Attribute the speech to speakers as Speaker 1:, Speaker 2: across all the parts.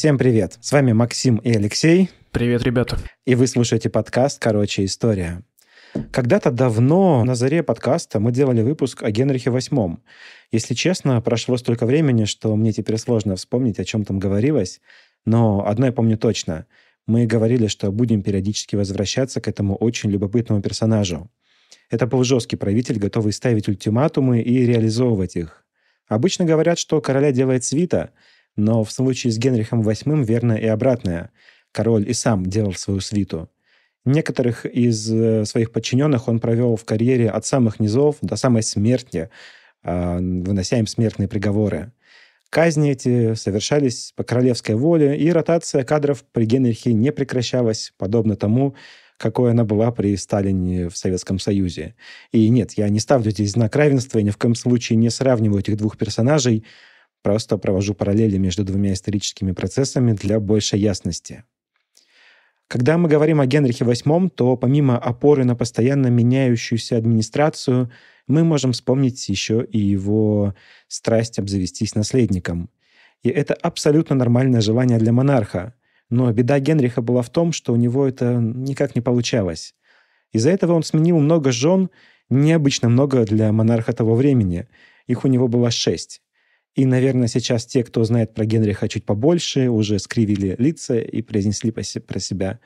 Speaker 1: Всем привет! С вами Максим и Алексей.
Speaker 2: Привет, ребята.
Speaker 1: И вы слушаете подкаст «Короче, история». Когда-то давно на заре подкаста мы делали выпуск о Генрихе VIII. Если честно, прошло столько времени, что мне теперь сложно вспомнить, о чем там говорилось. Но одно я помню точно. Мы говорили, что будем периодически возвращаться к этому очень любопытному персонажу. Это был жесткий правитель, готовый ставить ультиматумы и реализовывать их. Обычно говорят, что короля делает свита – но в случае с Генрихом VIII верно и обратное. Король и сам делал свою свиту. Некоторых из э, своих подчиненных он провел в карьере от самых низов до самой смерти, а, вынося им смертные приговоры. Казни эти совершались по королевской воле, и ротация кадров при Генрихе не прекращалась, подобно тому, какой она была при Сталине в Советском Союзе. И нет, я не ставлю здесь знак равенства и ни в коем случае не сравниваю этих двух персонажей. Просто провожу параллели между двумя историческими процессами для большей ясности. Когда мы говорим о Генрихе VIII, то помимо опоры на постоянно меняющуюся администрацию, мы можем вспомнить еще и его страсть обзавестись наследником. И это абсолютно нормальное желание для монарха. Но беда Генриха была в том, что у него это никак не получалось. Из-за этого он сменил много жен, необычно много для монарха того времени. Их у него было шесть. И, наверное, сейчас те, кто знает про Генриха чуть побольше, уже скривили лица и произнесли про себя.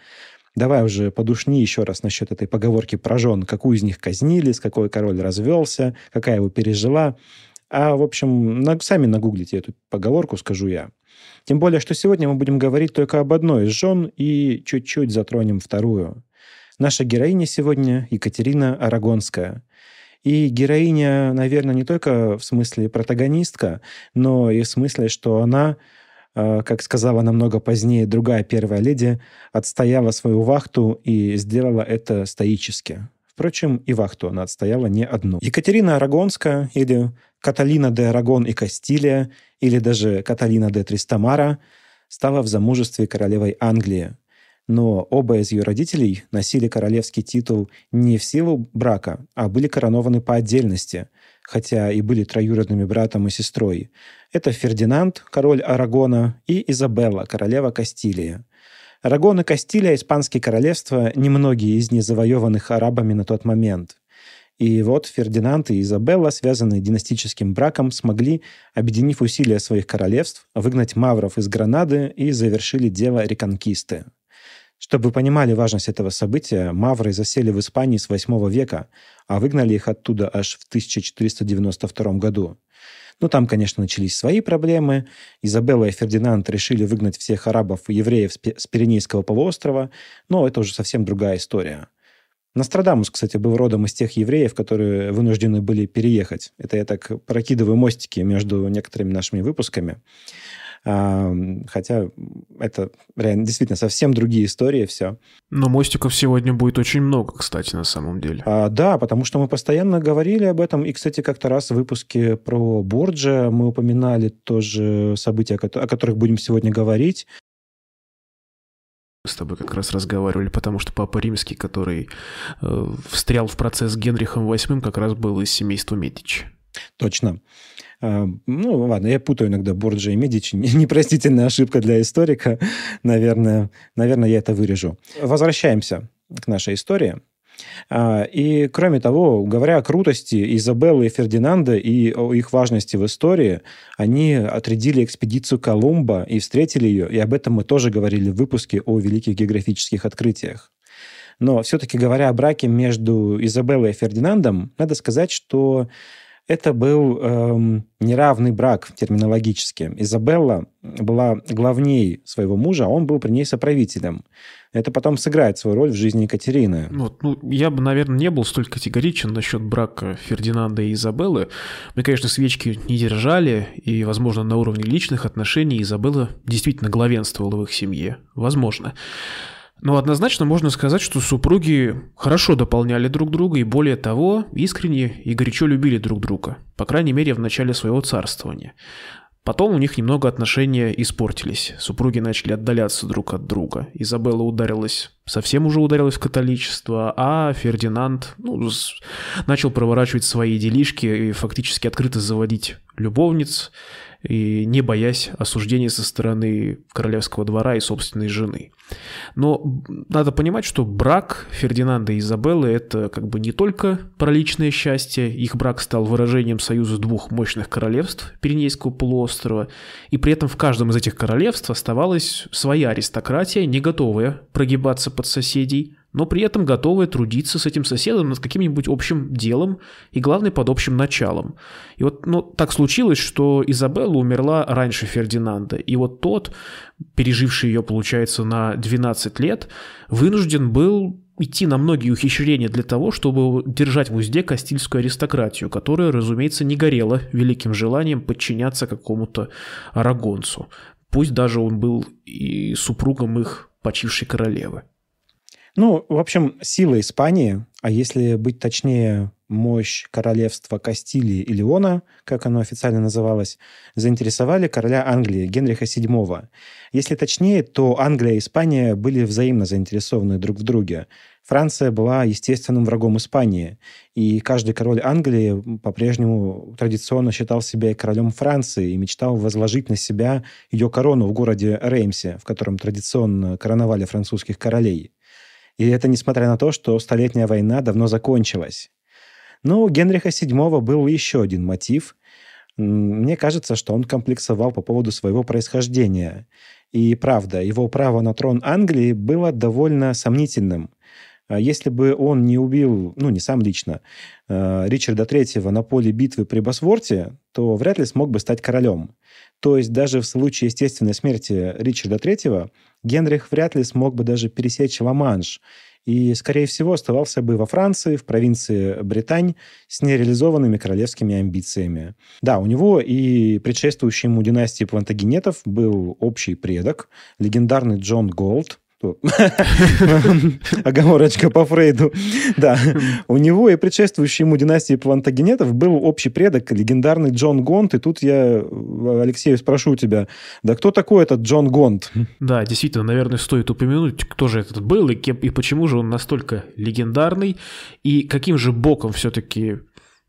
Speaker 1: Давай уже подушни еще раз насчет этой поговорки про жен. Какую из них казнили, с какой король развелся, какая его пережила. А, в общем, сами нагуглите эту поговорку, скажу я. Тем более, что сегодня мы будем говорить только об одной из жен и чуть-чуть затронем вторую. Наша героиня сегодня Екатерина Арагонская – и героиня, наверное, не только в смысле протагонистка, но и в смысле, что она, э, как сказала намного позднее другая первая леди, отстояла свою вахту и сделала это стоически. Впрочем, и вахту она отстояла не одну. Екатерина Арагонская или Каталина де Арагон и Кастилия, или даже Каталина де Тристамара, стала в замужестве королевой Англии – но оба из ее родителей носили королевский титул не в силу брака, а были коронованы по отдельности, хотя и были троюродными братом и сестрой. Это Фердинанд, король Арагона, и Изабелла, королева Кастилии. Арагон и Кастилия – испанские королевства, немногие из них завоеванных арабами на тот момент. И вот Фердинанд и Изабелла, связанные династическим браком, смогли, объединив усилия своих королевств, выгнать мавров из Гранады и завершили дело реконкисты. Чтобы вы понимали важность этого события, мавры засели в Испании с 8 века, а выгнали их оттуда аж в 1492 году. Ну, там, конечно, начались свои проблемы. Изабелла и Фердинанд решили выгнать всех арабов и евреев с Пиренейского полуострова, но это уже совсем другая история. Нострадамус, кстати, был родом из тех евреев, которые вынуждены были переехать. Это я так прокидываю мостики между некоторыми нашими выпусками. Хотя это реально действительно совсем другие истории все.
Speaker 2: Но мостиков сегодня будет очень много, кстати, на самом деле.
Speaker 1: А, да, потому что мы постоянно говорили об этом. И, кстати, как-то раз в выпуске про Борджа мы упоминали тоже события, о которых будем сегодня говорить
Speaker 2: с тобой как раз разговаривали, потому что Папа Римский, который э, встрял в процесс с Генрихом VIII, как раз был из семейства Медичи.
Speaker 1: Точно. А, ну, ладно, я путаю иногда Борджа и Медичи. Непростительная ошибка для историка. Наверное, наверное, я это вырежу. Возвращаемся к нашей истории. А, и, кроме того, говоря о крутости Изабеллы и Фердинанда и о их важности в истории, они отрядили экспедицию Колумба и встретили ее, и об этом мы тоже говорили в выпуске о великих географических открытиях. Но все-таки говоря о браке между Изабеллой и Фердинандом, надо сказать, что это был эм, неравный брак терминологически. Изабелла была главней своего мужа, а он был при ней соправителем. Это потом сыграет свою роль в жизни Екатерины.
Speaker 2: Вот, ну, я бы, наверное, не был столь категоричен насчет брака Фердинанда и Изабеллы. Мы, конечно, свечки не держали, и, возможно, на уровне личных отношений Изабелла действительно главенствовала в их семье. Возможно. Но однозначно можно сказать, что супруги хорошо дополняли друг друга и более того, искренне и горячо любили друг друга, по крайней мере в начале своего царствования. Потом у них немного отношения испортились. Супруги начали отдаляться друг от друга. Изабелла ударилась, совсем уже ударилась в католичество, а Фердинанд ну, начал проворачивать свои делишки и фактически открыто заводить любовниц. И не боясь осуждения со стороны королевского двора и собственной жены. Но надо понимать, что брак Фердинанда и Изабеллы – это как бы не только про личное счастье, их брак стал выражением союза двух мощных королевств Пиренейского полуострова, и при этом в каждом из этих королевств оставалась своя аристократия, не готовая прогибаться под соседей, но при этом готовые трудиться с этим соседом над каким-нибудь общим делом и, главное, под общим началом. И вот ну, так случилось, что Изабелла умерла раньше Фердинанда, и вот тот, переживший ее, получается, на 12 лет, вынужден был идти на многие ухищрения для того, чтобы держать в узде Кастильскую аристократию, которая, разумеется, не горела великим желанием подчиняться какому-то арагонцу, пусть даже он был и супругом их почившей королевы.
Speaker 1: Ну, в общем, сила Испании, а если быть точнее, мощь королевства Кастилии и Леона, как оно официально называлось, заинтересовали короля Англии Генриха VII. Если точнее, то Англия и Испания были взаимно заинтересованы друг в друге. Франция была естественным врагом Испании, и каждый король Англии по-прежнему традиционно считал себя королем Франции и мечтал возложить на себя ее корону в городе Реймсе, в котором традиционно короновали французских королей. И это несмотря на то, что Столетняя война давно закончилась. Но у Генриха VII был еще один мотив. Мне кажется, что он комплексовал по поводу своего происхождения. И правда, его право на трон Англии было довольно сомнительным. А если бы он не убил, ну, не сам лично, э, Ричарда III на поле битвы при Босворте, то вряд ли смог бы стать королем. То есть даже в случае естественной смерти Ричарда III Генрих вряд ли смог бы даже пересечь Ла-Манш и, скорее всего, оставался бы во Франции, в провинции Британь, с нереализованными королевскими амбициями. Да, у него и предшествующей ему династии плантагенетов был общий предок, легендарный Джон Голд, Оговорочка по Фрейду. Да. У него и предшествующей ему династии плантагенетов был общий предок, легендарный Джон Гонт. И тут я, Алексей, спрошу тебя, да кто такой этот Джон Гонт?
Speaker 2: Да, действительно, наверное, стоит упомянуть, кто же этот был и, и почему же он настолько легендарный, и каким же боком все-таки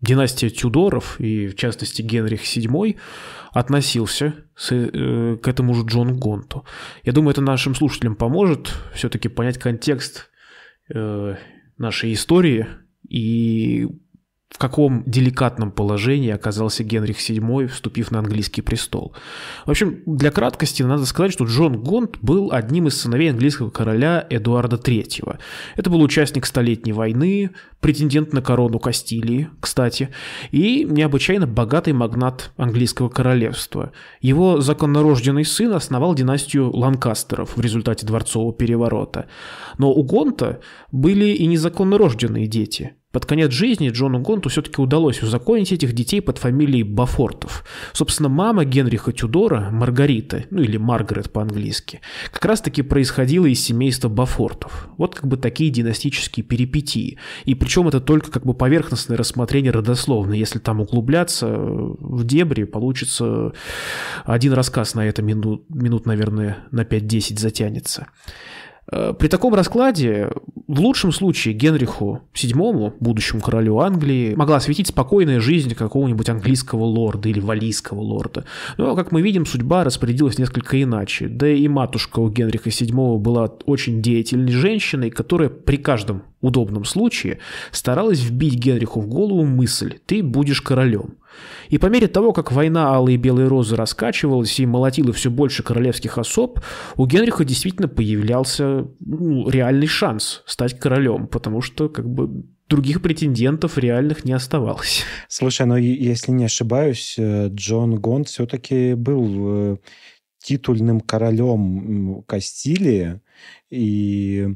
Speaker 2: династия Тюдоров, и в частности Генрих VII, относился с, э, к этому же Джон Гонту. Я думаю, это нашим слушателям поможет все-таки понять контекст э, нашей истории и в каком деликатном положении оказался Генрих VII, вступив на английский престол. В общем, для краткости надо сказать, что Джон Гонт был одним из сыновей английского короля Эдуарда III. Это был участник Столетней войны, претендент на корону Кастилии, кстати, и необычайно богатый магнат английского королевства. Его законнорожденный сын основал династию Ланкастеров в результате дворцового переворота. Но у Гонта были и незаконнорожденные дети – под конец жизни Джону Гонту все-таки удалось узаконить этих детей под фамилией Бафортов. Собственно, мама Генриха Тюдора, Маргарита, ну или Маргарет по-английски, как раз-таки происходила из семейства Бафортов. Вот как бы такие династические перипетии. И причем это только как бы поверхностное рассмотрение родословной. Если там углубляться в дебри, получится один рассказ на это минут, минут наверное, на 5-10 затянется. Э, при таком раскладе, в лучшем случае Генриху VII, будущему королю Англии, могла светить спокойная жизнь какого-нибудь английского лорда или валийского лорда. Но, как мы видим, судьба распорядилась несколько иначе. Да и матушка у Генриха VII была очень деятельной женщиной, которая при каждом удобном случае старалась вбить Генриху в голову мысль «ты будешь королем». И по мере того, как война Алые и Белые Розы раскачивалась и молотила все больше королевских особ, у Генриха действительно появлялся ну, реальный шанс стать королем, потому что как бы других претендентов реальных не оставалось.
Speaker 1: Слушай, но если не ошибаюсь, э, Джон Гонд все-таки был э, титульным королем Кастилии, и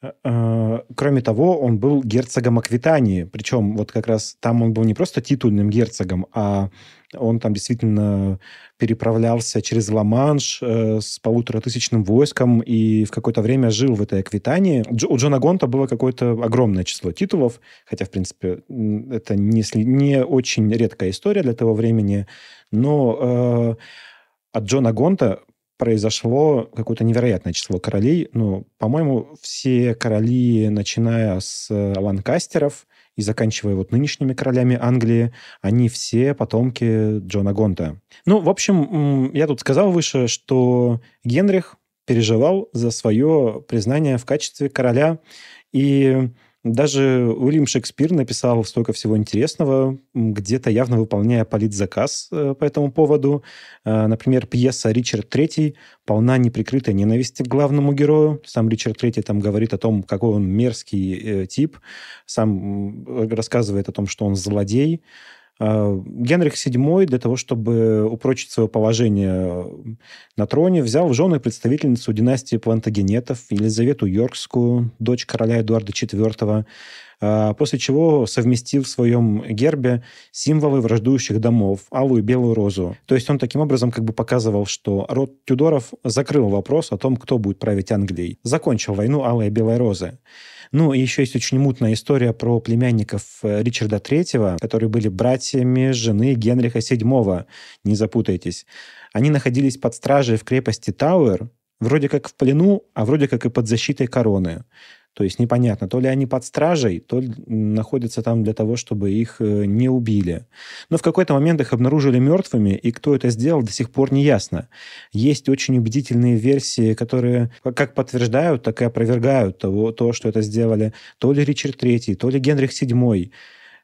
Speaker 1: кроме того, он был герцогом Аквитании. Причем вот как раз там он был не просто титульным герцогом, а он там действительно переправлялся через Ла-Манш э, с полуторатысячным войском и в какое-то время жил в этой Аквитании. У Джона Гонта было какое-то огромное число титулов, хотя, в принципе, это не, не очень редкая история для того времени, но э, от Джона Гонта произошло какое-то невероятное число королей. Ну, по-моему, все короли, начиная с э, ланкастеров и заканчивая вот нынешними королями Англии, они все потомки Джона Гонта. Ну, в общем, я тут сказал выше, что Генрих переживал за свое признание в качестве короля, и даже Уильям Шекспир написал столько всего интересного, где-то явно выполняя политзаказ э, по этому поводу. Э, например, пьеса «Ричард III» полна неприкрытой ненависти к главному герою. Сам Ричард III там говорит о том, какой он мерзкий э, тип, сам рассказывает о том, что он злодей. А, Генрих VII для того, чтобы упрочить свое положение на троне, взял в жены представительницу династии Плантагенетов Елизавету Йоркскую, дочь короля Эдуарда IV, после чего совместил в своем гербе символы враждующих домов, алую и белую розу. То есть он таким образом как бы показывал, что род Тюдоров закрыл вопрос о том, кто будет править Англией. Закончил войну алой и белой розы. Ну, и еще есть очень мутная история про племянников э, Ричарда III, которые были братьями жены Генриха VII. Не запутайтесь. Они находились под стражей в крепости Тауэр, вроде как в плену, а вроде как и под защитой короны. То есть непонятно, то ли они под стражей, то ли находятся там для того, чтобы их э, не убили. Но в какой-то момент их обнаружили мертвыми, и кто это сделал, до сих пор не ясно. Есть очень убедительные версии, которые как подтверждают, так и опровергают того, то, что это сделали то ли Ричард III, то ли Генрих VII.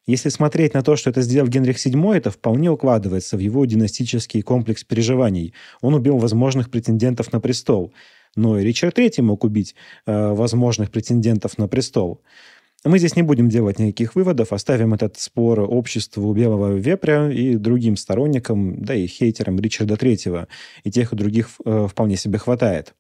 Speaker 1: Если смотреть на то, что это сделал Генрих VII, это вполне укладывается в его династический комплекс переживаний. Он убил возможных претендентов на престол но и Ричард III мог убить э, возможных претендентов на престол. Мы здесь не будем делать никаких выводов, оставим этот спор обществу Белого Вепря и другим сторонникам, да и хейтерам Ричарда III. И тех, и других э, вполне себе хватает.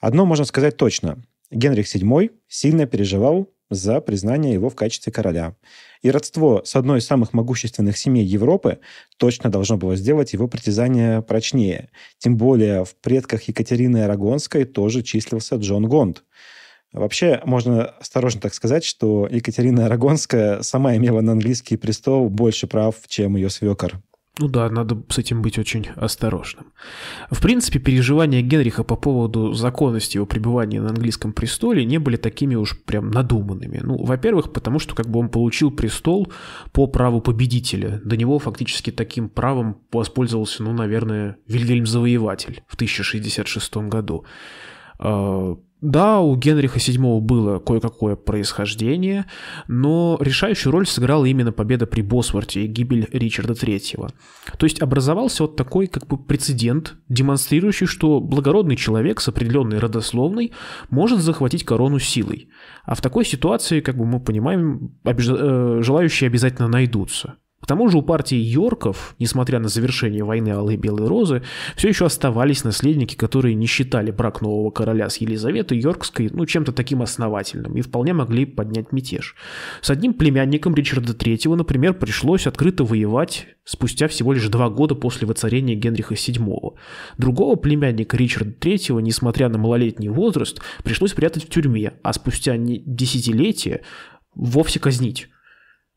Speaker 1: Одно можно сказать точно. Генрих VII сильно переживал за признание его в качестве короля. И родство с одной из самых могущественных семей Европы точно должно было сделать его притязание прочнее. Тем более в предках Екатерины Арагонской тоже числился Джон Гонд. Вообще, можно осторожно так сказать, что Екатерина Арагонская сама имела на английский престол больше прав, чем ее свекор.
Speaker 2: Ну да, надо с этим быть очень осторожным. В принципе, переживания Генриха по поводу законности его пребывания на английском престоле не были такими уж прям надуманными. Ну, во-первых, потому что как бы он получил престол по праву победителя. До него фактически таким правом воспользовался, ну, наверное, Вильгельм Завоеватель в 1066 году. Да, у Генриха VII было кое-какое происхождение, но решающую роль сыграла именно победа при Босворте и гибель Ричарда III. То есть образовался вот такой как бы прецедент, демонстрирующий, что благородный человек с определенной родословной может захватить корону силой. А в такой ситуации, как бы мы понимаем, обиж... Э, желающие обязательно найдутся. К тому же у партии Йорков, несмотря на завершение войны и Белой Розы, все еще оставались наследники, которые не считали брак нового короля с Елизаветой Йоркской ну, чем-то таким основательным и вполне могли поднять мятеж. С одним племянником Ричарда III, например, пришлось открыто воевать спустя всего лишь два года после воцарения Генриха VII. Другого племянника Ричарда III, несмотря на малолетний возраст, пришлось прятать в тюрьме, а спустя десятилетия вовсе казнить.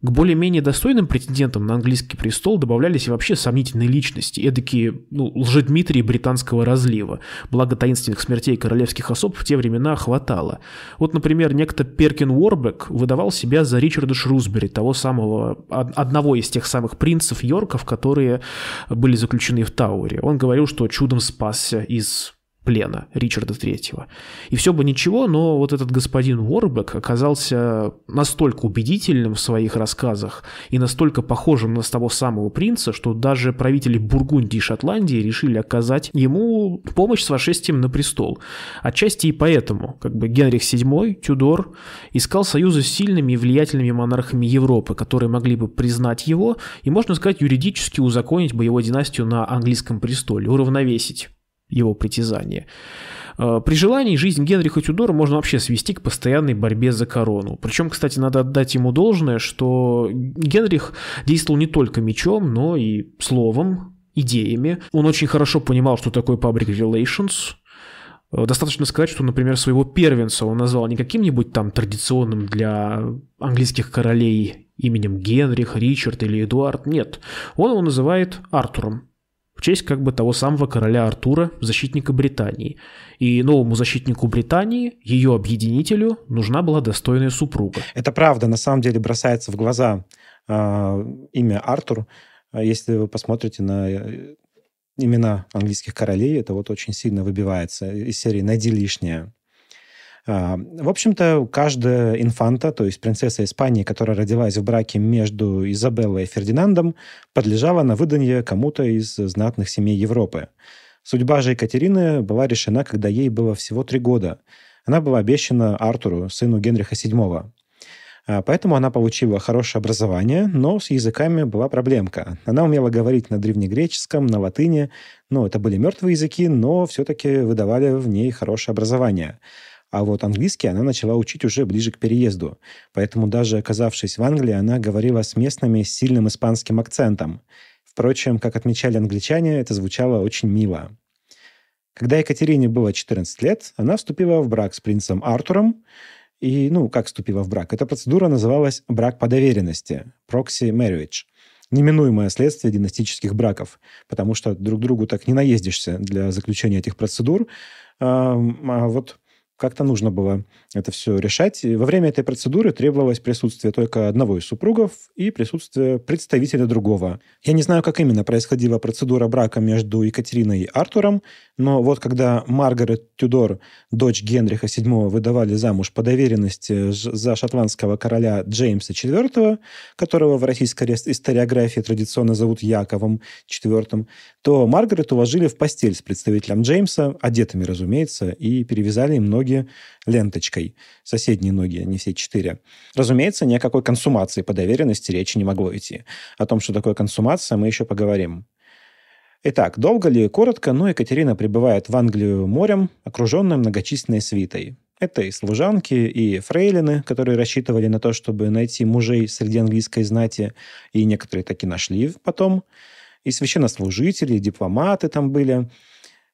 Speaker 2: К более-менее достойным претендентам на английский престол добавлялись и вообще сомнительные личности, эдакие ну, лжедмитрии британского разлива. Благо таинственных смертей королевских особ в те времена хватало. Вот, например, некто Перкин Уорбек выдавал себя за Ричарда Шрусбери, того самого, одного из тех самых принцев Йорков, которые были заключены в Тауэре. Он говорил, что чудом спасся из плена Ричарда III. И все бы ничего, но вот этот господин Уорбек оказался настолько убедительным в своих рассказах и настолько похожим на того самого принца, что даже правители Бургундии и Шотландии решили оказать ему помощь с вошествием на престол. Отчасти и поэтому, как бы Генрих VII, Тюдор, искал союзы с сильными и влиятельными монархами Европы, которые могли бы признать его и, можно сказать, юридически узаконить бы его династию на английском престоле, уравновесить его притязания. Э, при желании жизнь Генриха Тюдора можно вообще свести к постоянной борьбе за корону. Причем, кстати, надо отдать ему должное, что Генрих действовал не только мечом, но и словом, идеями. Он очень хорошо понимал, что такое public relations, э, Достаточно сказать, что, например, своего первенца он назвал не каким-нибудь там традиционным для английских королей именем Генрих, Ричард или Эдуард. Нет, он его называет Артуром. В честь как бы того самого короля Артура, защитника Британии. И новому защитнику Британии, ее объединителю, нужна была достойная супруга.
Speaker 1: Это правда, на самом деле бросается в глаза э, имя Артур. Если вы посмотрите на э, имена английских королей, это вот очень сильно выбивается из серии «Найди лишнее». А, в общем-то, каждая инфанта, то есть принцесса Испании, которая родилась в браке между Изабеллой и Фердинандом, подлежала на выданье кому-то из знатных семей Европы. Судьба же Екатерины была решена, когда ей было всего три года. Она была обещана Артуру, сыну Генриха VII. А, поэтому она получила хорошее образование, но с языками была проблемка. Она умела говорить на древнегреческом, на латыни. Ну, это были мертвые языки, но все-таки выдавали в ней хорошее образование. А вот английский она начала учить уже ближе к переезду. Поэтому даже оказавшись в Англии, она говорила с местными с сильным испанским акцентом. Впрочем, как отмечали англичане, это звучало очень мило. Когда Екатерине было 14 лет, она вступила в брак с принцем Артуром. И, ну, как вступила в брак? Эта процедура называлась брак по доверенности, proxy marriage неминуемое следствие династических браков, потому что друг другу так не наездишься для заключения этих процедур. А вот как-то нужно было это все решать. И во время этой процедуры требовалось присутствие только одного из супругов и присутствие представителя другого. Я не знаю, как именно происходила процедура брака между Екатериной и Артуром, но вот когда Маргарет Тюдор, дочь Генриха VII, выдавали замуж по доверенности за шотландского короля Джеймса IV, которого в российской историографии традиционно зовут Яковом IV, то Маргарет уложили в постель с представителем Джеймса, одетыми, разумеется, и перевязали им ноги ленточкой. Соседние ноги, не все четыре. Разумеется, ни о какой консумации по доверенности речи не могло идти. О том, что такое консумация, мы еще поговорим. Итак, долго ли, коротко, но Екатерина прибывает в Англию морем, окруженная многочисленной свитой. Это и служанки, и фрейлины, которые рассчитывали на то, чтобы найти мужей среди английской знати, и некоторые таки нашли потом. И священнослужители, и дипломаты там были –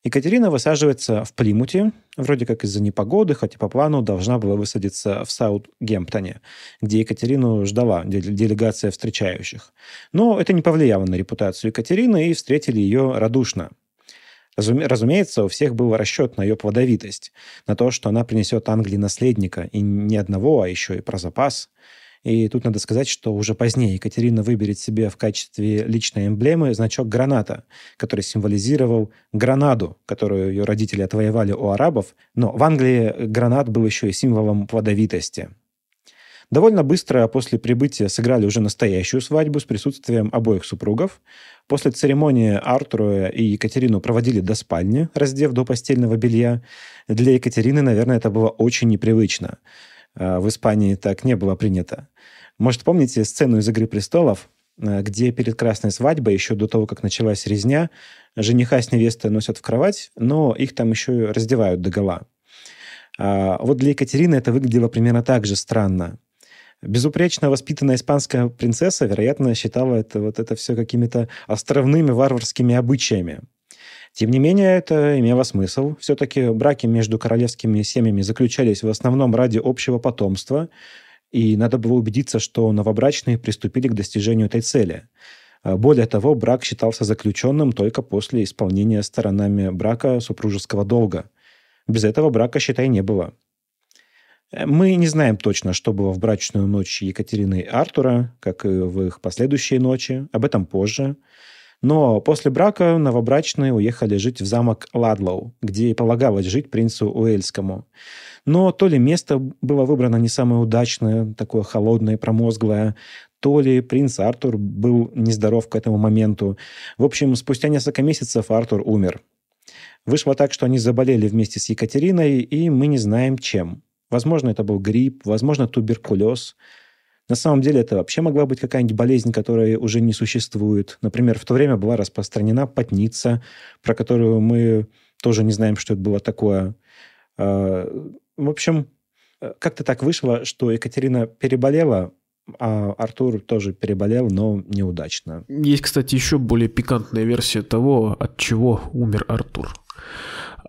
Speaker 1: Екатерина высаживается в Плимуте, вроде как из-за непогоды, хотя по плану должна была высадиться в Саутгемптоне, где Екатерину ждала делегация встречающих. Но это не повлияло на репутацию Екатерины, и встретили ее радушно. Разумеется, у всех был расчет на ее плодовитость, на то, что она принесет Англии наследника, и не одного, а еще и про запас – и тут надо сказать, что уже позднее Екатерина выберет себе в качестве личной эмблемы значок граната, который символизировал гранаду, которую ее родители отвоевали у арабов. Но в Англии гранат был еще и символом плодовитости. Довольно быстро после прибытия сыграли уже настоящую свадьбу с присутствием обоих супругов. После церемонии Артура и Екатерину проводили до спальни, раздев до постельного белья. Для Екатерины, наверное, это было очень непривычно. Э, в Испании так не было принято. Может, помните сцену из «Игры престолов», э, где перед красной свадьбой, еще до того, как началась резня, жениха с невестой носят в кровать, но их там еще и раздевают до гола. А, вот для Екатерины это выглядело примерно так же странно. Безупречно воспитанная испанская принцесса, вероятно, считала это, вот это все какими-то островными варварскими обычаями. Тем не менее, это имело смысл. Все-таки браки между королевскими семьями заключались в основном ради общего потомства, и надо было убедиться, что новобрачные приступили к достижению этой цели. А, более того, брак считался заключенным только после исполнения сторонами брака супружеского долга. Без этого брака, считай, не было. Э, мы не знаем точно, что было в брачную ночь Екатерины и Артура, как и в их последующие ночи. Об этом позже. Но после брака новобрачные уехали жить в замок Ладлоу, где и полагалось жить принцу Уэльскому. Но то ли место было выбрано не самое удачное, такое холодное, промозглое, то ли принц Артур был нездоров к этому моменту. В общем, спустя несколько месяцев Артур умер. Вышло так, что они заболели вместе с Екатериной, и мы не знаем чем. Возможно, это был грипп, возможно, туберкулез – на самом деле это вообще могла быть какая-нибудь болезнь, которая уже не существует. Например, в то время была распространена потница, про которую мы тоже не знаем, что это было такое. А, в общем, как-то так вышло, что Екатерина переболела, а Артур тоже переболел, но неудачно.
Speaker 2: Есть, кстати, еще более пикантная версия того, от чего умер Артур.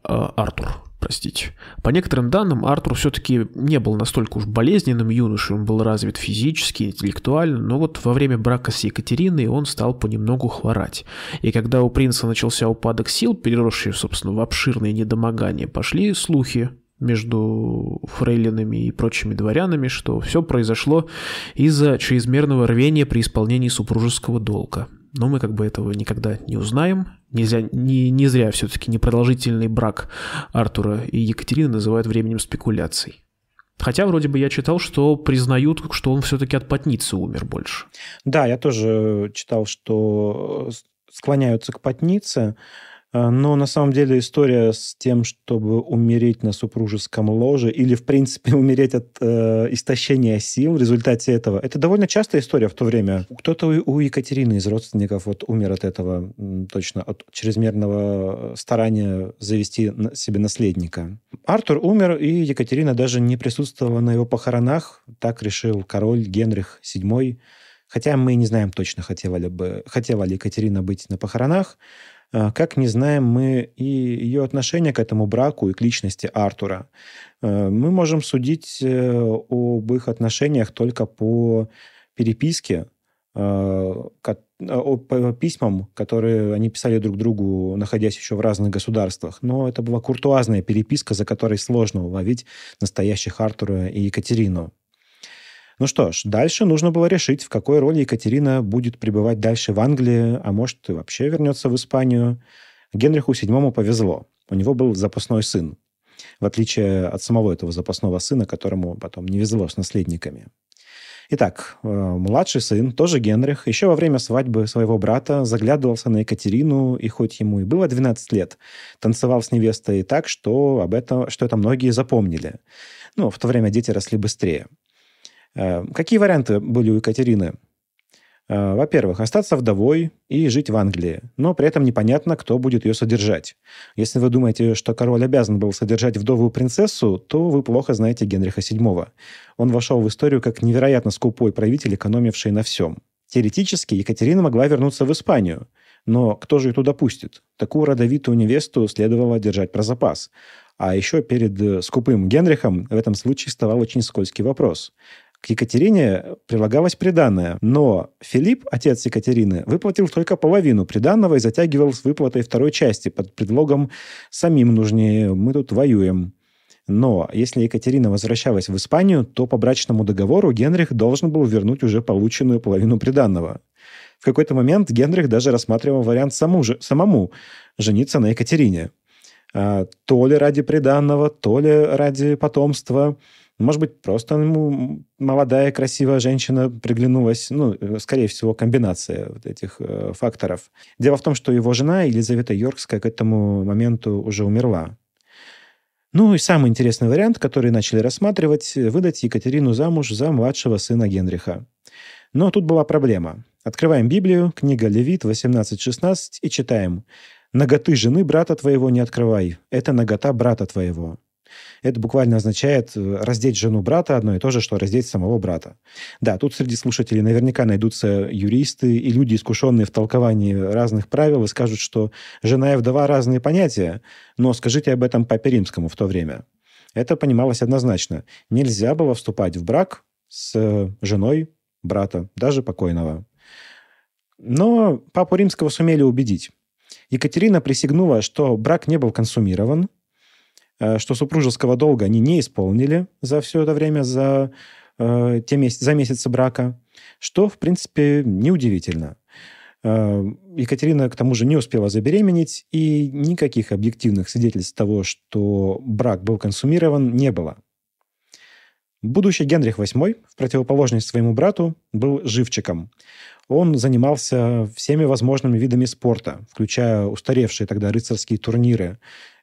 Speaker 2: А, Артур простите. По некоторым данным, Артур все-таки не был настолько уж болезненным юношей, он был развит физически, интеллектуально, но вот во время брака с Екатериной он стал понемногу хворать. И когда у принца начался упадок сил, переросший, собственно, в обширные недомогания, пошли слухи между фрейлинами и прочими дворянами, что все произошло из-за чрезмерного рвения при исполнении супружеского долга. Но мы как бы этого никогда не узнаем. Нельзя, не, не зря все-таки непродолжительный брак Артура и Екатерины называют временем спекуляций. Хотя вроде бы я читал, что признают, что он все-таки от потницы умер больше.
Speaker 1: Да, я тоже читал, что склоняются к потнице. А, но на самом деле история с тем, чтобы умереть на супружеском ложе или, в принципе, умереть от э, истощения сил в результате этого, это довольно частая история в то время. Кто-то у Екатерины из родственников вот умер от этого точно, от чрезмерного старания завести себе наследника. Артур умер, и Екатерина даже не присутствовала на его похоронах. Так решил король Генрих VII. Хотя мы не знаем точно, хотела ли, бы, хотела ли Екатерина быть на похоронах. А, как не знаем мы и ее отношение к этому браку и к личности Артура. А, мы можем судить э, об их отношениях только по переписке, по письмам, которые они писали друг другу, находясь еще в разных государствах. Но это была куртуазная переписка, за которой сложно уловить настоящих Артура и Екатерину. Ну что ж, дальше нужно было решить, в какой роли Екатерина будет пребывать дальше в Англии, а может и вообще вернется в Испанию. Генриху VII повезло. У него был запасной сын, в отличие от самого этого запасного сына, которому потом не везло с наследниками. Итак, э, младший сын, тоже Генрих, еще во время свадьбы своего брата заглядывался на Екатерину, и хоть ему и было 12 лет, танцевал с невестой так, что, об этом, что это многие запомнили. Ну, в то время дети росли быстрее. Э, какие варианты были у Екатерины? Э, во-первых, остаться вдовой и жить в Англии, но при этом непонятно, кто будет ее содержать. Если вы думаете, что король обязан был содержать вдовую принцессу, то вы плохо знаете Генриха VII. Он вошел в историю как невероятно скупой правитель, экономивший на всем. Теоретически Екатерина могла вернуться в Испанию, но кто же ее туда пустит? Такую родовитую невесту следовало держать про запас. А еще перед скупым Генрихом в этом случае вставал очень скользкий вопрос. К Екатерине прилагалось приданное, но Филипп, отец Екатерины, выплатил только половину приданного и затягивал с выплатой второй части под предлогом «самим нужнее, мы тут воюем». Но если Екатерина возвращалась в Испанию, то по брачному договору Генрих должен был вернуть уже полученную половину приданного. В какой-то момент Генрих даже рассматривал вариант саму же, самому жениться на Екатерине. А, то ли ради приданного, то ли ради потомства – может быть, просто ему молодая, красивая женщина приглянулась. Ну, э, скорее всего, комбинация вот этих э, факторов. Дело в том, что его жена Елизавета Йоркская к этому моменту уже умерла. Ну и самый интересный вариант, который начали рассматривать, выдать Екатерину замуж за младшего сына Генриха. Но тут была проблема. Открываем Библию, книга Левит 18.16 и читаем «Наготы жены брата твоего не открывай, это нагота брата твоего». Это буквально означает э, раздеть жену брата одно и то же, что раздеть самого брата. Да, тут среди слушателей наверняка найдутся юристы и люди, искушенные в толковании разных правил, и скажут, что жена и вдова разные понятия, но скажите об этом Папе Римскому в то время. Это понималось однозначно. Нельзя было вступать в брак с женой брата, даже покойного. Но Папу Римского сумели убедить. Екатерина присягнула, что брак не был консумирован, Э, что супружеского долга они не исполнили за все это время, за, э, те месяц, за месяцы брака, что, в принципе, неудивительно. Э, Екатерина, к тому же, не успела забеременеть, и никаких объективных свидетельств того, что брак был консумирован, не было. Будущий Генрих VIII, в противоположность своему брату, был живчиком. Он занимался всеми возможными видами спорта, включая устаревшие тогда рыцарские турниры,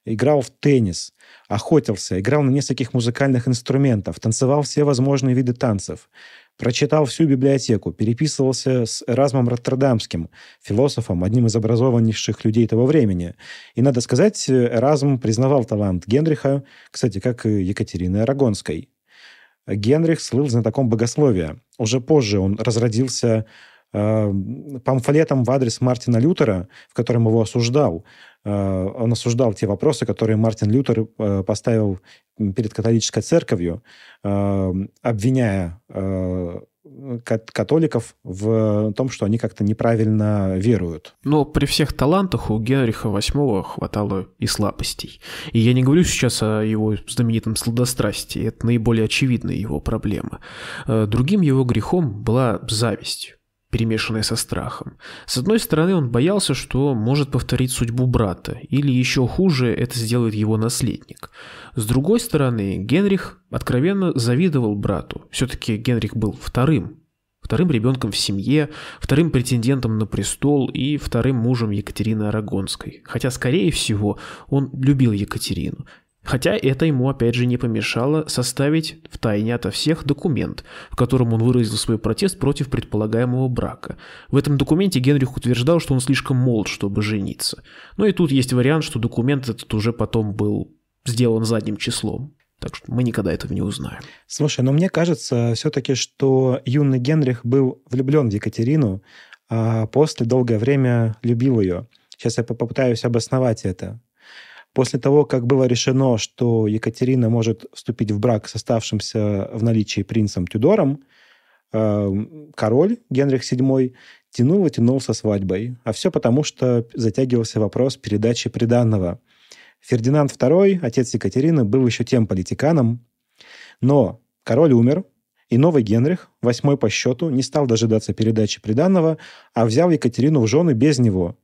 Speaker 1: играл в теннис, охотился, играл на нескольких музыкальных инструментах, танцевал все возможные виды танцев, прочитал всю библиотеку, переписывался с Эразмом Роттердамским, философом, одним из образованнейших людей того времени. И, надо сказать, Эразм признавал талант Генриха, кстати, как и Екатерины Арагонской. Генрих слыл знатоком богословия. Уже позже он разродился э, памфлетом в адрес Мартина Лютера, в котором его осуждал. Э, он осуждал те вопросы, которые Мартин Лютер э, поставил перед католической церковью, э, обвиняя католиков в том, что они как-то неправильно веруют.
Speaker 2: Но при всех талантах у Генриха VIII хватало и слабостей. И я не говорю сейчас о его знаменитом сладострастии, это наиболее очевидная его проблема. Другим его грехом была зависть перемешанная со страхом. С одной стороны, он боялся, что может повторить судьбу брата, или еще хуже, это сделает его наследник. С другой стороны, Генрих откровенно завидовал брату. Все-таки Генрих был вторым, вторым ребенком в семье, вторым претендентом на престол и вторым мужем Екатерины Арагонской. Хотя, скорее всего, он любил Екатерину. Хотя это ему опять же не помешало составить в тайне ото всех документ, в котором он выразил свой протест против предполагаемого брака. В этом документе Генрих утверждал, что он слишком молод, чтобы жениться. Но и тут есть вариант, что документ этот уже потом был сделан задним числом. Так что мы никогда этого не узнаем.
Speaker 1: Слушай, но мне кажется все-таки, что юный Генрих был влюблен в Екатерину, а после долгое время любил ее. Сейчас я попытаюсь обосновать это. После того, как было решено, что Екатерина может вступить в брак с оставшимся в наличии принцем Тюдором, э, король Генрих VII тянул и тянул со свадьбой. А все потому, что затягивался вопрос передачи приданного. Фердинанд II, отец Екатерины, был еще тем политиканом, но король умер, и новый Генрих, восьмой по счету, не стал дожидаться передачи приданного, а взял Екатерину в жены без него,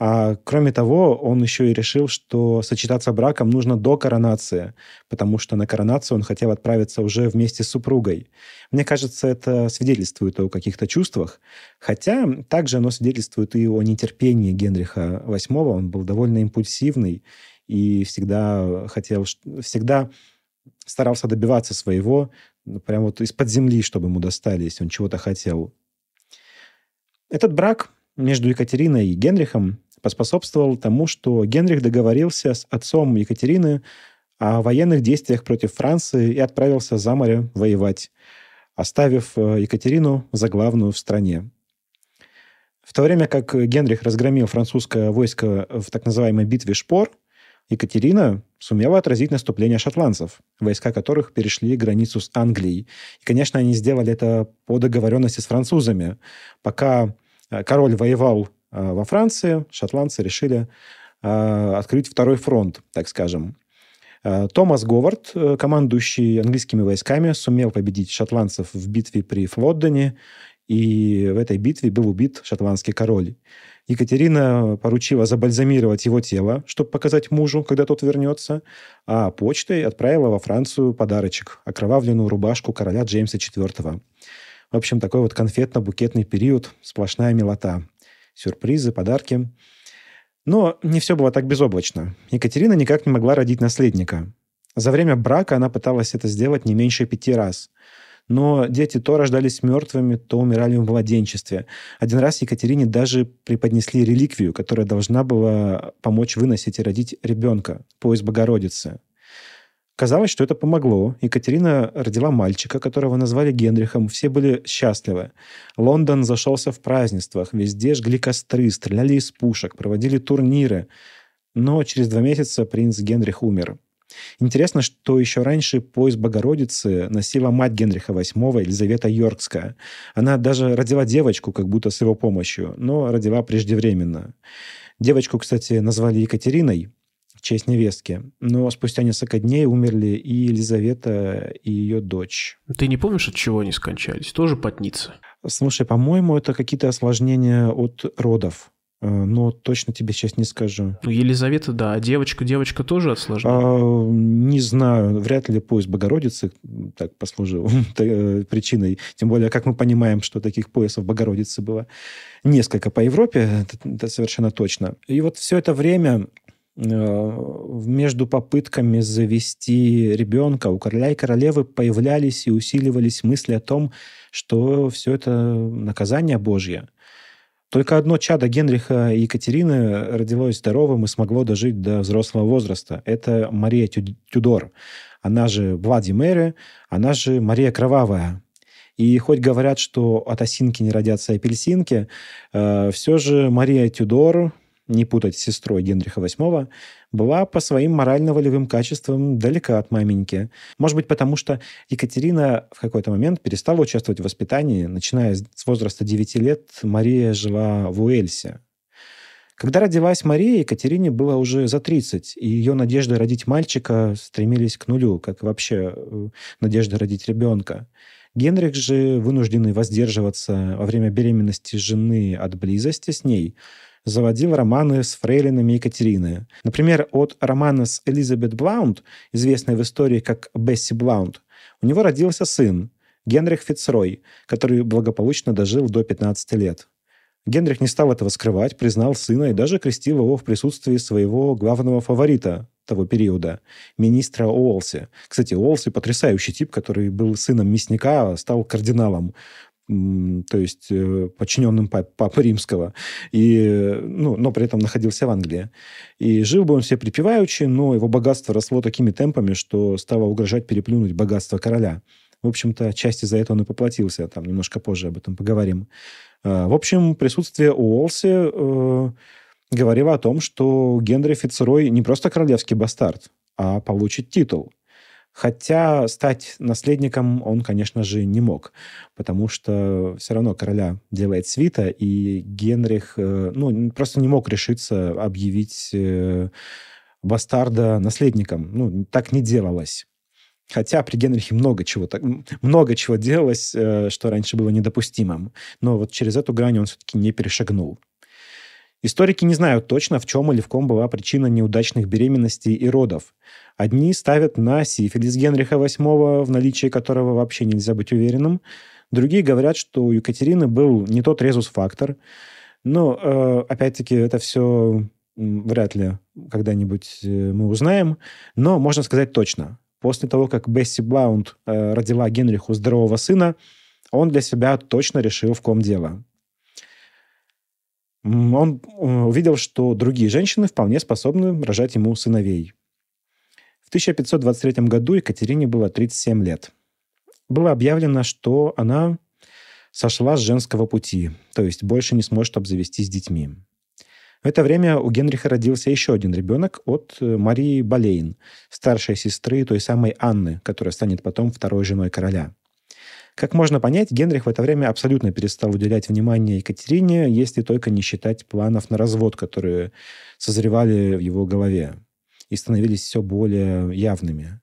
Speaker 1: а кроме того, он еще и решил, что сочетаться браком нужно до коронации, потому что на коронацию он хотел отправиться уже вместе с супругой. Мне кажется, это свидетельствует о каких-то чувствах, хотя также оно свидетельствует и о нетерпении Генриха VIII. Он был довольно импульсивный и всегда хотел, всегда старался добиваться своего, прямо вот из-под земли, чтобы ему достали, если он чего-то хотел. Этот брак между Екатериной и Генрихом поспособствовал тому, что Генрих договорился с отцом Екатерины о военных действиях против Франции и отправился за море воевать, оставив э, Екатерину за главную в стране. В то время как Генрих разгромил французское войско в так называемой битве Шпор, Екатерина сумела отразить наступление шотландцев, войска которых перешли границу с Англией. И, конечно, они сделали это по договоренности с французами. Пока э, король воевал во Франции шотландцы решили э, открыть второй фронт, так скажем. Э, Томас Говард, командующий английскими войсками, сумел победить шотландцев в битве при Флоддене, и в этой битве был убит шотландский король. Екатерина поручила забальзамировать его тело, чтобы показать мужу, когда тот вернется, а почтой отправила во Францию подарочек – окровавленную рубашку короля Джеймса IV. В общем, такой вот конфетно-букетный период, сплошная милота – сюрпризы, подарки. Но не все было так безоблачно. Екатерина никак не могла родить наследника. За время брака она пыталась это сделать не меньше пяти раз. Но дети то рождались мертвыми, то умирали в младенчестве. Один раз Екатерине даже преподнесли реликвию, которая должна была помочь выносить и родить ребенка, пояс Богородицы. Казалось, что это помогло. Екатерина родила мальчика, которого назвали Генрихом. Все были счастливы. Лондон зашелся в празднествах. Везде жгли костры, стреляли из пушек, проводили турниры. Но через два месяца принц Генрих умер. Интересно, что еще раньше пояс Богородицы носила мать Генриха VIII, Елизавета Йоркская. Она даже родила девочку, как будто с его помощью, но родила преждевременно. Девочку, кстати, назвали Екатериной, в честь невестки. Но спустя несколько дней умерли и Елизавета, и ее дочь.
Speaker 2: Ты не помнишь, от чего они скончались? Тоже потница?
Speaker 1: Слушай, по-моему, это какие-то осложнения от родов. Э, но точно тебе сейчас не скажу.
Speaker 2: Ну, Елизавета, да. А девочка, девочка тоже осложнена? А,
Speaker 1: не знаю. Вряд ли пояс Богородицы так послужил э, причиной. Тем более, как мы понимаем, что таких поясов Богородицы было несколько по Европе. Это, это совершенно точно. И вот все это время между попытками завести ребенка у короля и королевы появлялись и усиливались мысли о том, что все это наказание Божье. Только одно чадо Генриха и Екатерины родилось здоровым и смогло дожить до взрослого возраста. Это Мария Тюдор. Она же Влади Мэри, она же Мария Кровавая. И хоть говорят, что от осинки не родятся апельсинки, э, все же Мария Тюдор, не путать с сестрой Генриха VIII, была по своим морально-волевым качествам далека от маменьки. Может быть, потому что Екатерина в какой-то момент перестала участвовать в воспитании. Начиная с возраста 9 лет Мария жила в Уэльсе. Когда родилась Мария, Екатерине было уже за 30, и ее надежды родить мальчика стремились к нулю, как вообще э, надежда родить ребенка. Генрих же, вынужденный воздерживаться во время беременности жены от близости с ней, заводил романы с фрейлинами Екатерины. Например, от романа с Элизабет Блаунд, известной в истории как Бесси Блаунд, у него родился сын, Генрих Фицрой, который благополучно дожил до 15 лет. Генрих не стал этого скрывать, признал сына и даже крестил его в присутствии своего главного фаворита того периода, министра Уолси. Кстати, Уолси потрясающий тип, который был сыном мясника, а стал кардиналом то есть э, подчиненным Папы Римского, и, ну, но при этом находился в Англии. И жил бы он все припеваючи, но его богатство росло такими темпами, что стало угрожать переплюнуть богатство короля. В общем-то, часть из-за этого он и поплатился. Там немножко позже об этом поговорим. А, в общем, присутствие Уолси э, говорило о том, что Генри Фицрой не просто королевский бастард, а получит титул. Хотя стать наследником он, конечно же, не мог, потому что все равно короля делает свита, и Генрих э, ну, просто не мог решиться объявить э, бастарда наследником. Ну, так не делалось. Хотя при Генрихе много чего, так, много чего делалось, э, что раньше было недопустимым. Но вот через эту грань он все-таки не перешагнул. Историки не знают точно, в чем или в ком была причина неудачных беременностей и родов. Одни ставят на сифилис Генриха VIII, в наличии которого вообще нельзя быть уверенным. Другие говорят, что у Екатерины был не тот резус-фактор. Но, э, опять-таки, это все вряд ли когда-нибудь э, мы узнаем. Но можно сказать точно. После того, как Бесси Блаунд э, родила Генриху здорового сына, он для себя точно решил, в ком дело он увидел, что другие женщины вполне способны рожать ему сыновей. В 1523 году Екатерине было 37 лет. Было объявлено, что она сошла с женского пути, то есть больше не сможет обзавестись детьми. В это время у Генриха родился еще один ребенок от э, Марии Болейн, старшей сестры той самой Анны, которая станет потом второй женой короля. Как можно понять, Генрих в это время абсолютно перестал уделять внимание Екатерине, если только не считать планов на развод, которые созревали в его голове и становились все более явными.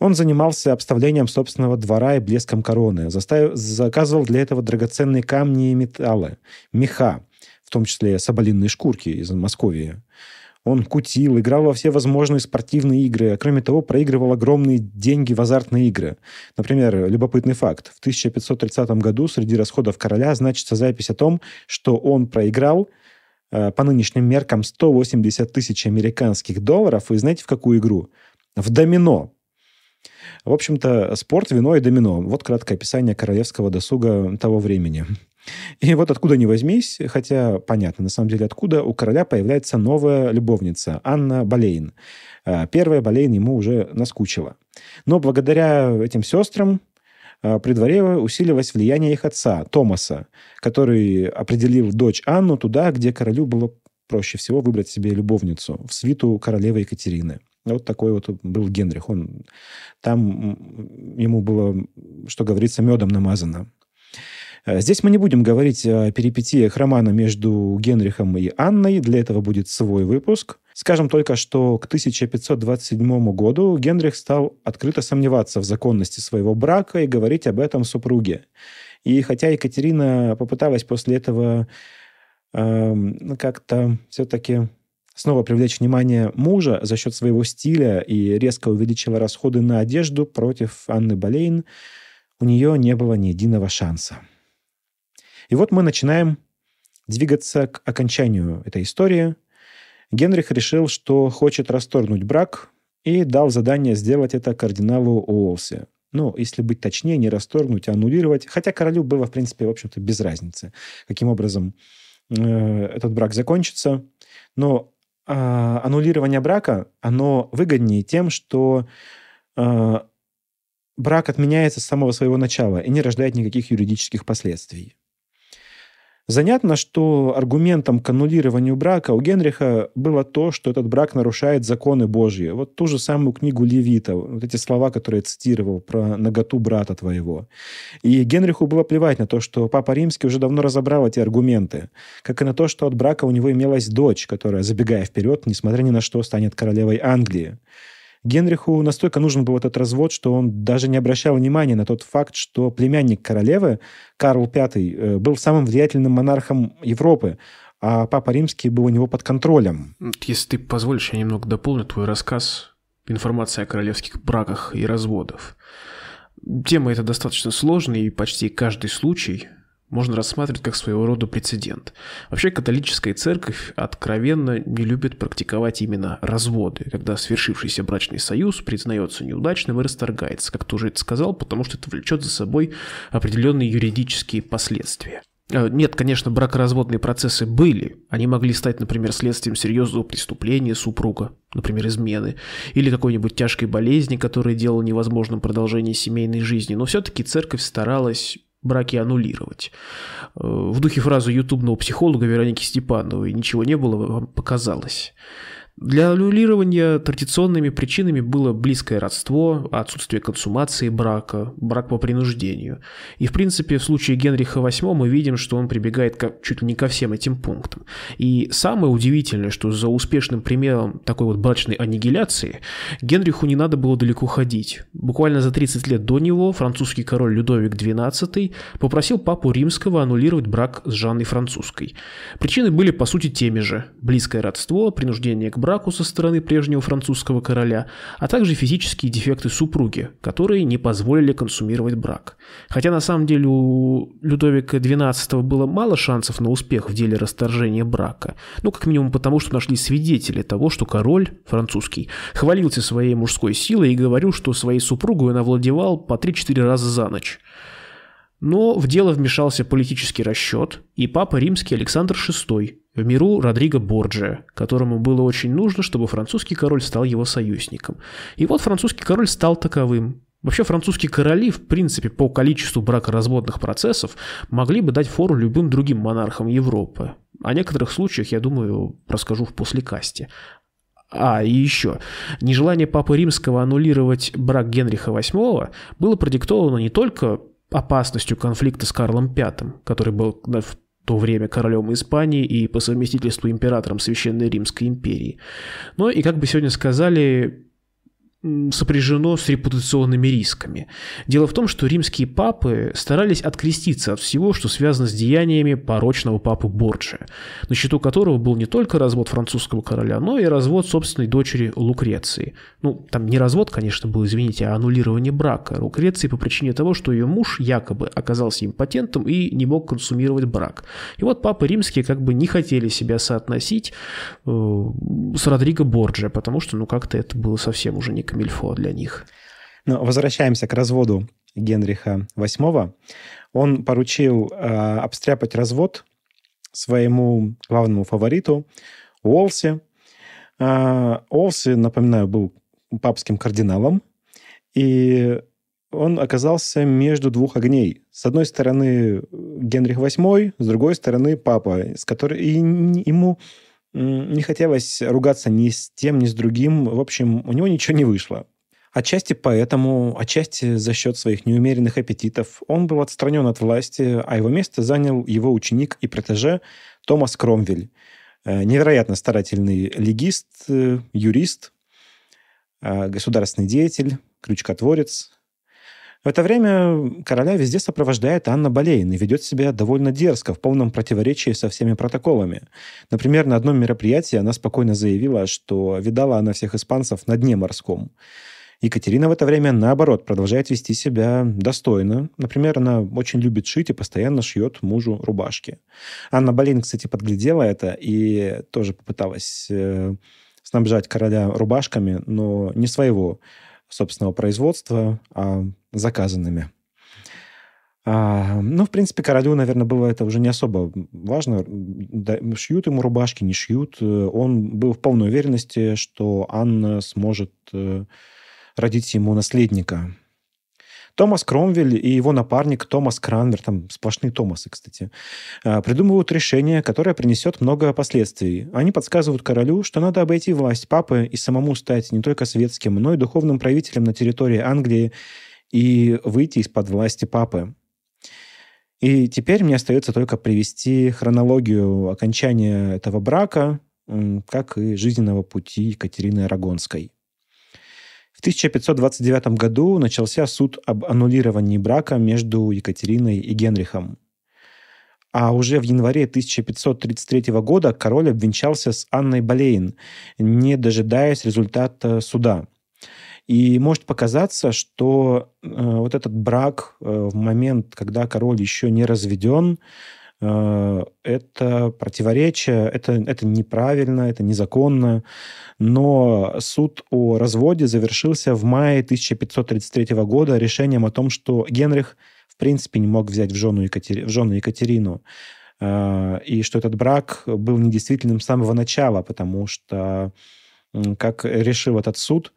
Speaker 1: Он занимался обставлением собственного двора и блеском короны, заставив, заказывал для этого драгоценные камни и металлы, меха, в том числе соболиные шкурки из Московии, он кутил, играл во все возможные спортивные игры, а кроме того, проигрывал огромные деньги в азартные игры. Например, любопытный факт. В 1530 году среди расходов короля значится запись о том, что он проиграл э, по нынешним меркам 180 тысяч американских долларов. И знаете, в какую игру? В домино. В общем-то, спорт, вино и домино. Вот краткое описание королевского досуга того времени. И вот откуда ни возьмись, хотя понятно, на самом деле откуда, у короля появляется новая любовница, Анна Болейн. А, первая Болейн ему уже наскучила. Но благодаря этим сестрам а, при дворе усилилось влияние их отца, Томаса, который определил дочь Анну туда, где королю было проще всего выбрать себе любовницу, в свиту королевы Екатерины. Вот такой вот был Генрих. Он, там ему было, что говорится, медом намазано. Э, здесь мы не будем говорить о перипетиях романа между Генрихом и Анной. Для этого будет свой выпуск. Скажем только, что к 1527 году Генрих стал открыто сомневаться в законности своего брака и говорить об этом супруге. И хотя Екатерина попыталась после этого э, как-то все-таки снова привлечь внимание мужа за счет своего стиля и резко увеличила расходы на одежду против Анны Болейн, у нее не было ни единого шанса. И вот мы начинаем двигаться к окончанию этой истории. Генрих решил, что хочет расторгнуть брак, и дал задание сделать это кардиналу Уолси. Ну, если быть точнее, не расторгнуть, а аннулировать. Хотя королю было, в принципе, в общем-то, без разницы, каким образом э, этот брак закончится. Но э, аннулирование брака, оно выгоднее тем, что э, брак отменяется с самого своего начала и не рождает никаких юридических последствий. Занятно, что аргументом к аннулированию брака у Генриха было то, что этот брак нарушает законы Божьи. Вот ту же самую книгу Левита, вот эти слова, которые я цитировал про наготу брата твоего. И Генриху было плевать на то, что Папа Римский уже давно разобрал эти аргументы, как и на то, что от брака у него имелась дочь, которая, забегая вперед, несмотря ни на что, станет королевой Англии. Генриху настолько нужен был этот развод, что он даже не обращал внимания на тот факт, что племянник королевы, Карл V, э, был самым влиятельным монархом Европы, а Папа Римский был у него под контролем.
Speaker 2: Если ты позволишь, я немного дополню твой рассказ. Информация о королевских браках и разводах. Тема эта достаточно сложная, и почти каждый случай можно рассматривать как своего рода прецедент. Вообще католическая церковь откровенно не любит практиковать именно разводы, когда свершившийся брачный союз признается неудачным и расторгается, как ты уже это сказал, потому что это влечет за собой определенные юридические последствия. Э, нет, конечно, бракоразводные процессы были. Они могли стать, например, следствием серьезного преступления супруга, например, измены, или какой-нибудь тяжкой болезни, которая делала невозможным продолжение семейной жизни. Но все-таки церковь старалась браки аннулировать. Э, в духе фразы ютубного психолога Вероники Степановой «ничего не было, вам показалось». Для аннулирования традиционными причинами было близкое родство, отсутствие консумации брака, брак по принуждению. И в принципе в случае Генриха VIII мы видим, что он прибегает к, чуть ли не ко всем этим пунктам. И самое удивительное, что за успешным примером такой вот брачной аннигиляции Генриху не надо было далеко ходить. Буквально за 30 лет до него французский король Людовик XII попросил папу римского аннулировать брак с Жанной Французской. Причины были по сути теми же – близкое родство, принуждение к браку, браку со стороны прежнего французского короля, а также физические дефекты супруги, которые не позволили консумировать брак. Хотя на самом деле у Людовика XII было мало шансов на успех в деле расторжения брака, ну как минимум потому, что нашли свидетели того, что король французский хвалился своей мужской силой и говорил, что своей супругой он овладевал по 3-4 раза за ночь. Но в дело вмешался политический расчет, и папа римский Александр VI в миру Родриго Борджия, которому было очень нужно, чтобы французский король стал его союзником. И вот французский король стал таковым. Вообще французские короли, в принципе, по количеству бракоразводных процессов могли бы дать фору любым другим монархам Европы. О некоторых случаях, я думаю, расскажу в послекасте. А, и еще. Нежелание Папы Римского аннулировать брак Генриха VIII было продиктовано не только опасностью конфликта с Карлом V, который был в то время королем Испании и по совместительству императором Священной Римской империи. Но и, как бы сегодня сказали, сопряжено с репутационными рисками. Дело в том, что римские папы старались откреститься от всего, что связано с деяниями порочного папы Борджия, на счету которого был не только развод французского короля, но и развод собственной дочери Лукреции. Ну, там не развод, конечно, был, извините, а аннулирование брака Лукреции по причине того, что ее муж якобы оказался импотентом и не мог консумировать брак. И вот папы римские как бы не хотели себя соотносить э, с Родриго Борджия, потому что, ну, как-то это было совсем уже не камильфо для них.
Speaker 1: Но возвращаемся к разводу Генриха VIII. Он поручил э, обстряпать развод своему главному фавориту Уолси. Э, Уолси, напоминаю, был папским кардиналом, и он оказался между двух огней. С одной стороны Генрих VIII, с другой стороны папа, с которой и ему не хотелось ругаться ни с тем, ни с другим. В общем, у него ничего не вышло. Отчасти поэтому, отчасти за счет своих неумеренных аппетитов, он был отстранен от власти, а его место занял его ученик и протеже Томас Кромвель. Э, невероятно старательный легист, э, юрист, э, государственный деятель, крючкотворец, в это время короля везде сопровождает Анна Болейн и ведет себя довольно дерзко, в полном противоречии со всеми протоколами. Например, на одном мероприятии она спокойно заявила, что видала она всех испанцев на дне морском. Екатерина в это время, наоборот, продолжает вести себя достойно. Например, она очень любит шить и постоянно шьет мужу рубашки. Анна Болейн, кстати, подглядела это и тоже попыталась э, снабжать короля рубашками, но не своего собственного производства, а заказанными. А, ну, в принципе, королю, наверное, было это уже не особо важно. Да, шьют ему рубашки, не шьют. Он был в полной уверенности, что Анна сможет э, родить ему наследника. Томас Кромвель и его напарник Томас Кранмер, там сплошные Томасы, кстати, э, придумывают решение, которое принесет много последствий. Они подсказывают королю, что надо обойти власть папы и самому стать не только светским, но и духовным правителем на территории Англии и выйти из-под власти папы. И теперь мне остается только привести хронологию окончания этого брака, как и жизненного пути Екатерины Арагонской. В 1529 году начался суд об аннулировании брака между Екатериной и Генрихом. А уже в январе 1533 года король обвенчался с Анной Болейн, не дожидаясь результата суда – и может показаться, что э, вот этот брак э, в момент, когда король еще не разведен, э, это противоречие, это, это неправильно, это незаконно. Но суд о разводе завершился в мае 1533 года решением о том, что Генрих в принципе не мог взять в жену, Екатери... в жену Екатерину. Э, и что этот брак был недействительным с самого начала, потому что, как решил этот суд,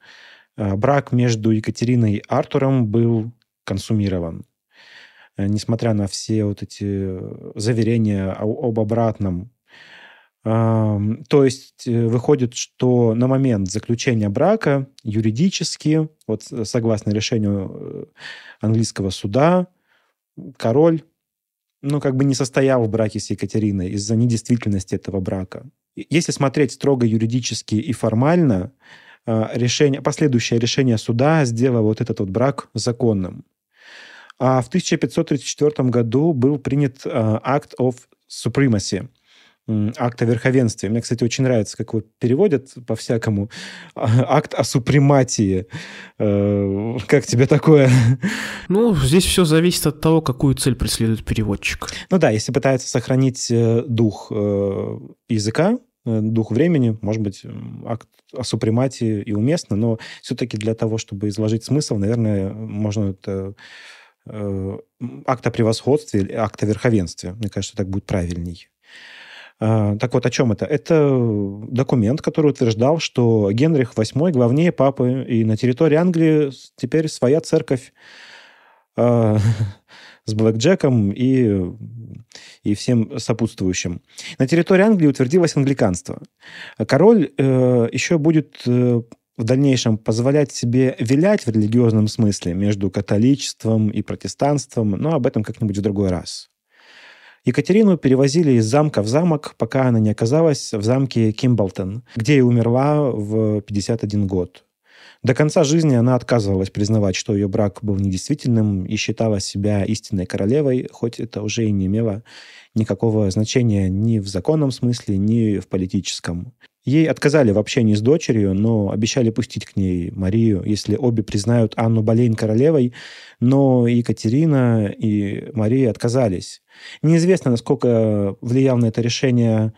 Speaker 1: брак между Екатериной и Артуром был консумирован. Э, несмотря на все вот эти э, заверения об обратном. То есть выходит, что на момент заключения брака юридически, вот согласно решению английского суда, король ну, как бы не состоял в браке с Екатериной из-за недействительности этого брака. Если смотреть строго юридически и формально, решение, последующее решение суда сделало вот этот вот брак законным. А в 1534 году был принят акт of supremacy, акт о верховенстве. Мне, кстати, очень нравится, как его переводят по-всякому. А, акт о супрематии. Э, как тебе такое?
Speaker 2: Ну, здесь все зависит от того, какую цель преследует переводчик.
Speaker 1: Ну да, если пытается сохранить э, дух э, языка, Э, дух времени, может быть, акт о супрематии и уместно, но все-таки для того, чтобы изложить смысл, наверное, можно это э, акт о превосходстве или акт о верховенстве. Мне кажется, так будет правильней. Э, так вот, о чем это? Это документ, который утверждал, что Генрих VIII главнее папы, и на территории Англии теперь своя церковь э, с блэкджеком и и всем сопутствующим. На территории Англии утвердилось англиканство. Король э, еще будет э, в дальнейшем позволять себе вилять в религиозном смысле между католичеством и протестанством, но об этом как-нибудь в другой раз. Екатерину перевозили из замка в замок, пока она не оказалась в замке Кимблтон, где и умерла в 51 год. До конца жизни она отказывалась признавать, что ее брак был недействительным и считала себя истинной королевой, хоть это уже и не имело никакого значения ни в законном смысле, ни в политическом. Ей отказали в общении с дочерью, но обещали пустить к ней Марию, если обе признают Анну Болейн королевой, но Екатерина и Мария отказались. Неизвестно, насколько влиял на это решение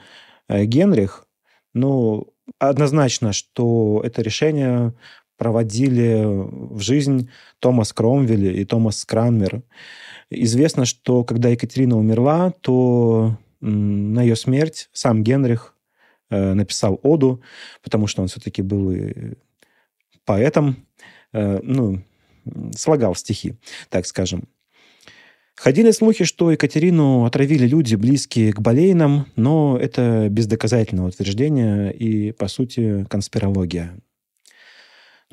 Speaker 1: э, Генрих, но однозначно, что это решение проводили в жизнь Томас Кромвель и Томас Кранмер. Известно, что когда Екатерина умерла, то на ее смерть сам Генрих э, написал оду, потому что он все-таки был и поэтом, э, ну, слагал стихи, так скажем. Ходили слухи, что Екатерину отравили люди, близкие к болейнам, но это бездоказательное утверждение и, по сути, конспирология.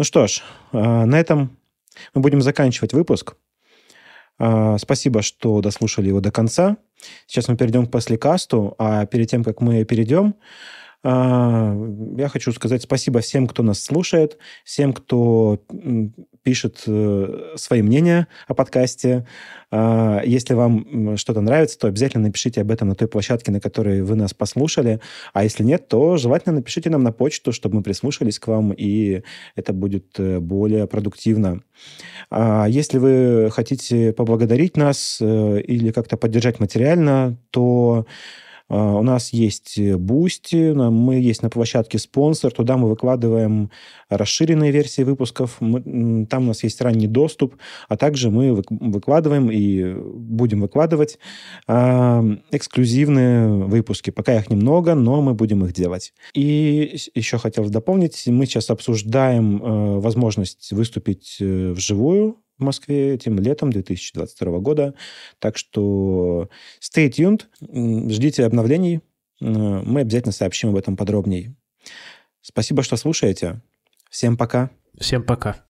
Speaker 1: Ну что ж, а, на этом мы будем заканчивать выпуск. А, спасибо, что дослушали его до конца. Сейчас мы перейдем к послекасту, а перед тем, как мы перейдем, а, я хочу сказать спасибо всем, кто нас слушает, всем, кто пишет э, свои мнения о подкасте. А, если вам что-то нравится, то обязательно напишите об этом на той площадке, на которой вы нас послушали. А если нет, то желательно напишите нам на почту, чтобы мы прислушались к вам, и это будет э, более продуктивно. А если вы хотите поблагодарить нас э, или как-то поддержать материально, то у нас есть Boosty, мы есть на площадке спонсор, туда мы выкладываем расширенные версии выпусков, мы, там у нас есть ранний доступ, а также мы выкладываем и будем выкладывать э, эксклюзивные выпуски. Пока их немного, но мы будем их делать. И еще хотел дополнить, мы сейчас обсуждаем э, возможность выступить э, вживую в Москве этим летом 2022 года. Так что stay tuned, ждите обновлений. Мы обязательно сообщим об этом подробней. Спасибо, что слушаете. Всем пока.
Speaker 2: Всем пока.